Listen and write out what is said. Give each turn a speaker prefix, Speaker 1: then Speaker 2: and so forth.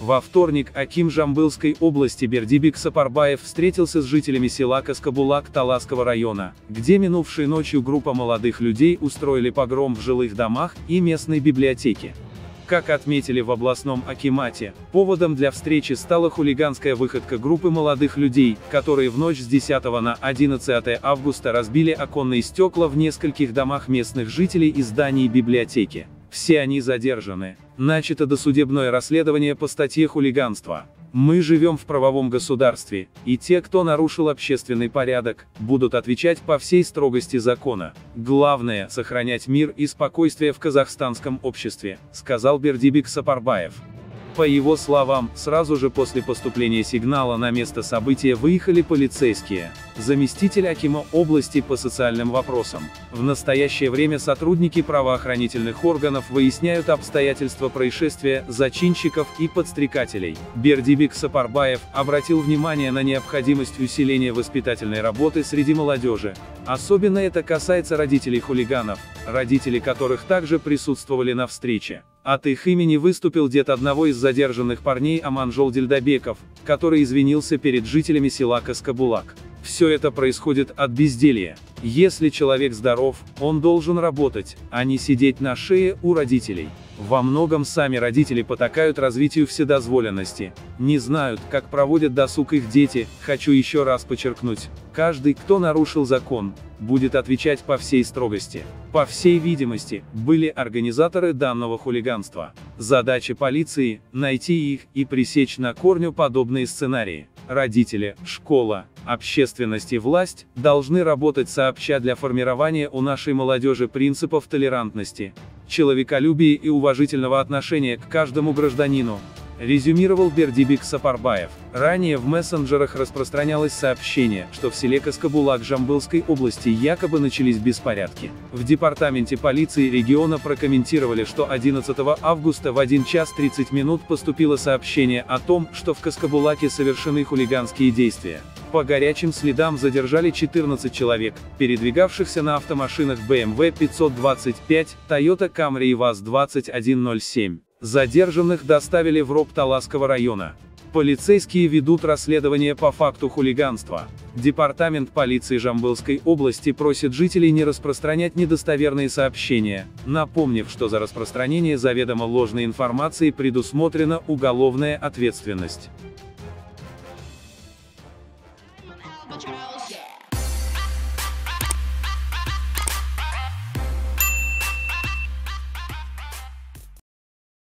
Speaker 1: Во вторник Аким Жамбылской области Бердибик Сапарбаев встретился с жителями села Каскабулак Таласского района, где минувшей ночью группа молодых людей устроили погром в жилых домах и местной библиотеке. Как отметили в областном Акимате, поводом для встречи стала хулиганская выходка группы молодых людей, которые в ночь с 10 на 11 августа разбили оконные стекла в нескольких домах местных жителей и зданий библиотеки. Все они задержаны. Начато досудебное расследование по статье хулиганства. Мы живем в правовом государстве, и те, кто нарушил общественный порядок, будут отвечать по всей строгости закона. Главное – сохранять мир и спокойствие в казахстанском обществе, сказал Бердибик Сапарбаев. По его словам, сразу же после поступления сигнала на место события выехали полицейские. Заместитель Акима области по социальным вопросам. В настоящее время сотрудники правоохранительных органов выясняют обстоятельства происшествия, зачинщиков и подстрекателей. Бердибик Сапарбаев обратил внимание на необходимость усиления воспитательной работы среди молодежи. Особенно это касается родителей хулиганов, родители которых также присутствовали на встрече. От их имени выступил дед одного из задержанных парней Аманжол Дельдобеков, который извинился перед жителями села Каскабулак. Все это происходит от безделья. Если человек здоров, он должен работать, а не сидеть на шее у родителей. Во многом сами родители потакают развитию вседозволенности. Не знают, как проводят досуг их дети, хочу еще раз подчеркнуть. Каждый, кто нарушил закон, будет отвечать по всей строгости. По всей видимости, были организаторы данного хулиганства. Задача полиции – найти их и пресечь на корню подобные сценарии. Родители, школа, общественность и власть должны работать сообща для формирования у нашей молодежи принципов толерантности, человеколюбия и уважительного отношения к каждому гражданину, резюмировал Бердибик Сапарбаев. Ранее в мессенджерах распространялось сообщение, что в селе Каскабулак Жамбылской области якобы начались беспорядки. В департаменте полиции региона прокомментировали, что 11 августа в 1 час 30 минут поступило сообщение о том, что в Каскабулаке совершены хулиганские действия. По горячим следам задержали 14 человек, передвигавшихся на автомашинах BMW 525, Toyota Camry и ВАЗ-2107. Задержанных доставили в РОП Таласского района. Полицейские ведут расследование по факту хулиганства. Департамент полиции Жамбылской области просит жителей не распространять недостоверные сообщения, напомнив, что за распространение заведомо ложной информации предусмотрена уголовная ответственность.